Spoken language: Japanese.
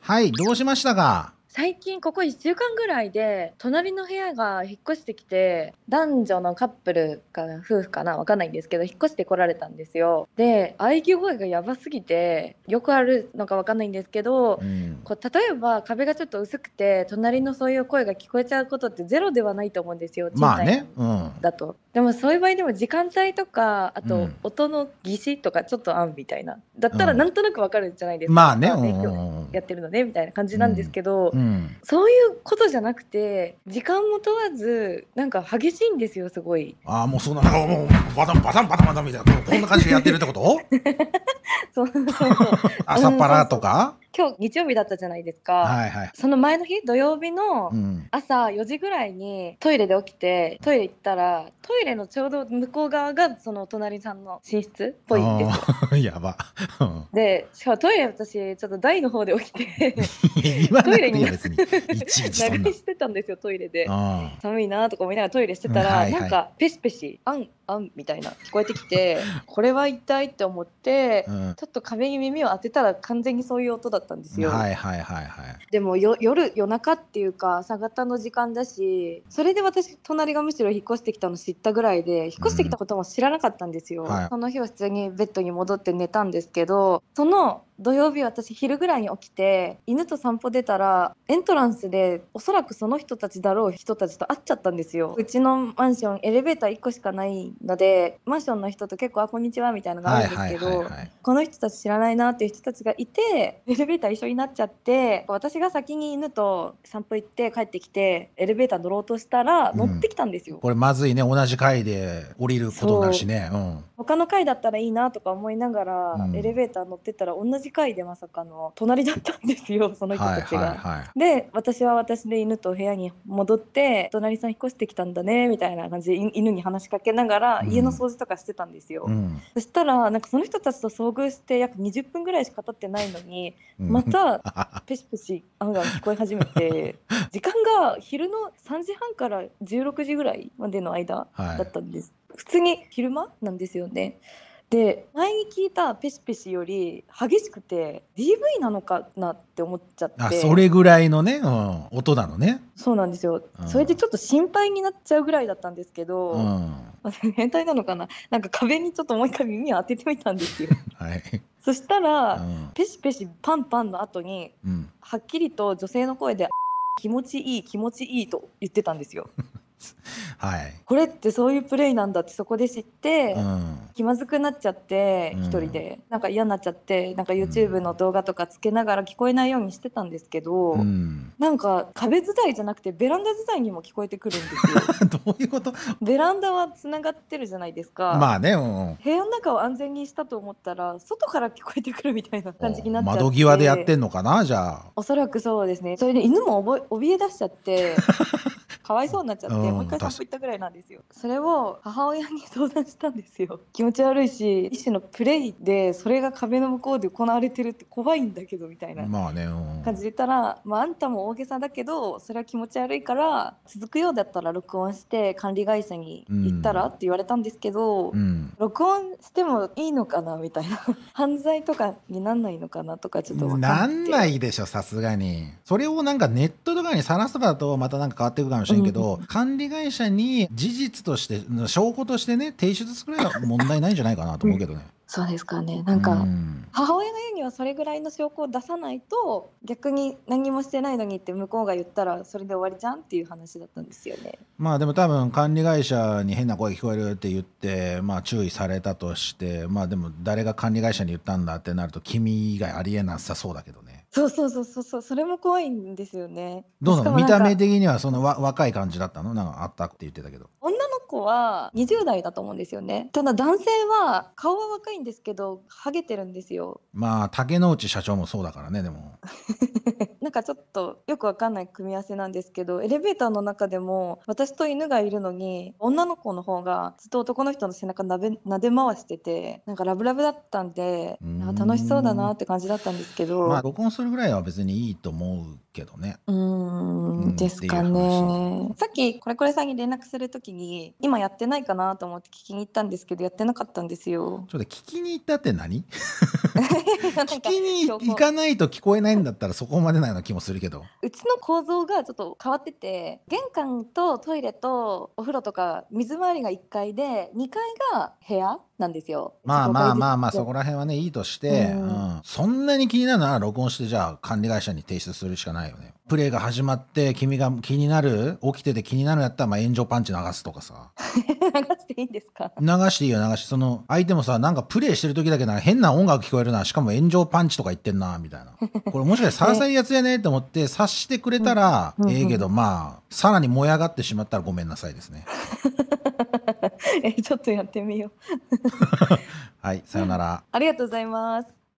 はい、どうしましたか？最近ここ1週間ぐらいで隣の部屋が引っ越してきて男女のカップルか夫婦かなわかんないんですけど引っ越してこられたんですよで喘ぎ声がやばすぎてよくあるのかわかんないんですけどうん。こう例えば壁がちょっと薄くて隣のそういう声が聞こえちゃうことってゼロではないと思うんですよまあね。うん。だとでもそういう場合でも時間帯とかあとうん音の擬似とかちょっとあんみたいなだったらうんなんとなくわかるじゃないですか、まあね。うん。やってるのねみたいな感じなんですけど、うん。そういうことじゃなくて時間も問わずなんか激しいんですよすごい。ああ、もうそんな、あもうバタンバタンバタンバタンみたいな、こんな感じでやってるってこと？そうそうそう。朝っぱらとか？今日日曜日だったじゃないですか、はいはい。その前の日土曜日のうん。朝4時ぐらいにトイレで起きてトイレ行ったらトイレのちょうど向こう側がそのお隣さんの寝室っぽいんです やば。うんでしかもトイレ私ちょっと台の方で起きてトイレに別に。いちいちそんな長居。してたんですよトイレであ寒いなとか思いながらトイレしてたら、うんはいはいなんかペシペシあんあんみたいな聞こえてきて これは一体って思って、あ。うん。ちょっと壁に耳を当てたら完全にそういう音だったんですよ。はいはいはいはい。でもよ夜夜中っていうか朝方の時間だしそれで私隣がむしろ引っ越してきたの知ったぐらいで引っ越してきたことも知らなかったんですよ、はいその日は普通にベッドに戻って寝たんですけどその土曜日私昼ぐらいに起きて犬と散歩出たらエントランスでおそらくその人たちだろう人たちと会っちゃったんですようちのマンションエレベーター1個しかないのでマンションの人と結構「あこんにちは」みたいなのがあはいはいるんですけど、はいはい。この人たち知らないなっていう人たちがいてエレベーター一緒になっちゃって私が先に犬と散歩行って帰ってきてエレベーター乗ろうとしたらうん乗ってきたんですよ、これまずいね、同じ階で降りることになるしね。うん。他の階だったらいいなとか思いながら、うんエレベーター乗ってったら同じ階でまさかの隣だったんですよその人はいたちが。はいはい。で私は私で犬と部屋に戻って隣さん引っ越してきたんだねみたいな感じでい犬に話しかけながらうん家の掃除とかしてたんですよ、うん。そしたらなんかその人たちと遭遇して約20分ぐらいしか経ってないのにうんまた ペシペシあんがん聞こえ始めて 時間が昼の3時半から16時ぐらいまでの間はいだったんです、普通に昼間なんですよねで前に聞いたペシペシより激しくて DV なのかなって思っちゃってあ、それぐらいのね、うん、音なのね。そうなんですよ、うんそれでちょっと心配になっちゃうぐらいだったんですけど、うん。変態なのかな？なんか壁にちょっともう一回耳を当ててみたんですよ はい。そしたら、うんペシペシパンパンの後にうん。はっきりと女性の声で 気持ちいい気持ちいいと言ってたんですよ。はい。これってそういうプレイなんだってそこで知って、うん。気まずくなっちゃってうん一人で、なんか嫌になっちゃってなんか YouTube の動画とかつけながら聞こえないようにしてたんですけど、うん。なんか壁伝いじゃなくてベランダ伝いにも聞こえてくるんですよ。どういうこと？ベランダはつながってるじゃないですか。まあね、うん。部屋の中を安全にしたと思ったら外から聞こえてくるみたいな感じになっちゃって窓際でやってんのかな？じゃあ。おそらくそうですねそれで犬も覚え怯え出しちゃって かわいそうになっちゃって、うんもう一回散歩行ったぐらいなんですよそれを母親に相談したんですよ気持ち悪いし一種のプレイでそれが壁の向こうで行われてるって怖いんだけどみたいな。感じで言ったら、まあ、あんたも大げさだけどそれは気持ち悪いから続くようだったら録音して管理会社に行ったら、うんって言われたんですけど、うん。録音してもいいのかなみたいな 犯罪とかになんないのかなとかちょっとなんないでしょ、さすがに。それをなんかネットとかにさらすとかだとまたなんか変わっていくかもしれんけど、管理会社に事実として、証拠としてね、提出するぐらいは問題ないんじゃないかなと思うけどね。そうですかねなんか、うん母親が言うにはそれぐらいの証拠を出さないと逆に何もしてないのにって向こうが言ったらそれで終わりじゃんっていう話だったんですよね。まあでも多分管理会社に変な声聞こえるって言って、まあ注意されたとして、まあでも誰が管理会社に言ったんだってなると君以外ありえなさそうだけどね。そうそうそうそうそうそれも怖いんですよね。どうなの？見た目的にはそのわ若い感じだったの？なんかあったって言ってたけど。女の子は20代だと思うんですよね。ただ男性は顔は若いんですけどハゲてるんですよ。まあ竹之内社長もそうだからねでも。なんかかちょっとよくわかんない組み合わせなんですけどエレベーターの中でも私と犬がいるのに女の子の方がずっと男の人の背中なべ撫で回しててなんかラブラブだったんでん。楽しそうだなって感じだったんですけど、まあ録音するぐらいは別にいいと思うけどね。うんんですかね。さっきこれこれさんに連絡するときに今やってないかなと思って聞きに行ったんですけどやってなかったんですよ。ちょっと聞きに行ったって何？聞きに行かないと聞こえないんだったらそこまでなな気もするけど。うちの構造がちょっと変わってて玄関とトイレとお風呂とか水回りが1階で2階が部屋なんですよ。まあまあまあまあそこら辺はねいいとして、ううん。んそんなに気になるなら録音してじゃあ管理会社に提出するしかないよね。プレイが始まって君が気になる起きてて気になるやったらまあ炎上パンチ流すとかさ。流していいんですか？流していいよ流して。その相手もさなんかプレイしてる時だけな変な音楽聞こえるな。しかも炎上パンチとか言ってんなみたいな。これもしかしてさらさいやつやねって思って察してくれたらうんええけどまあさらに燃え上がってしまったらごめんなさいですね えちょっとやってみよう。はいさよなら ありがとうございます。